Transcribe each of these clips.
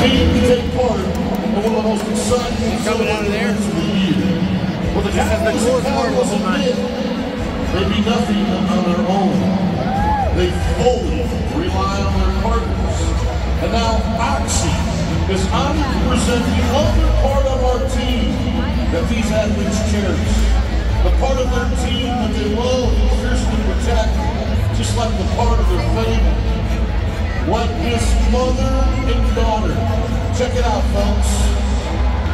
team to take part in one of the most exciting coming out of there. the year. Well, the Cowboys and night. admit They be nothing on their own. They fully rely on their partners. And now Oxy is honored to present the other part of our team that these athletes cherish. The part of their team that they love and fiercely protect, just like the part of their family. What this mother and daughter. Check it out, folks.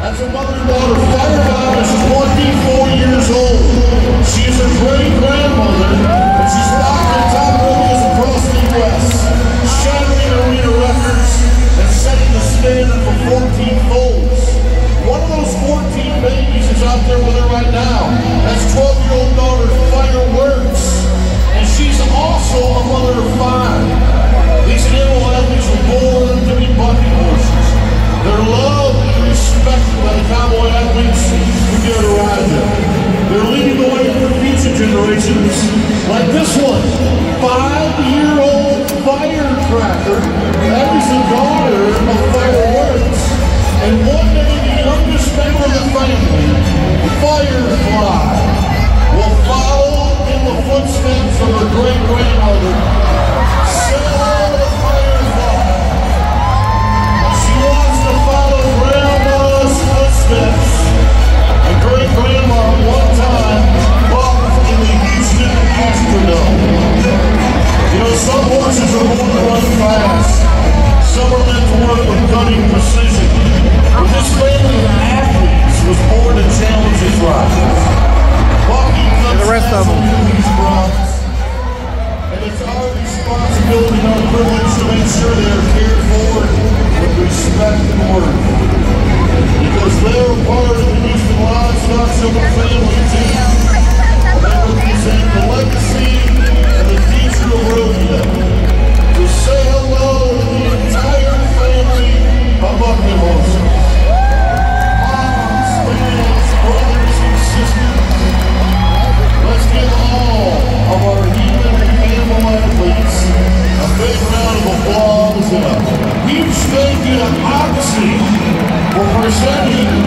That's her mother and daughter. Firefighter is 24 years old. She is a great-grandmother, and she's stopped on top rodeos across the U.S., shattering arena records and setting the standard for 14 folds. One of those 14 babies is out there with like this one. Five-year-old firecracker that is the daughter of fireworks and one day the youngest member of the family, fire. This family of athletes was. Walking up the rest of them. And it's our responsibility and our privilege to make sure they are cared for with respect and worth. Demokracji, bo presenting.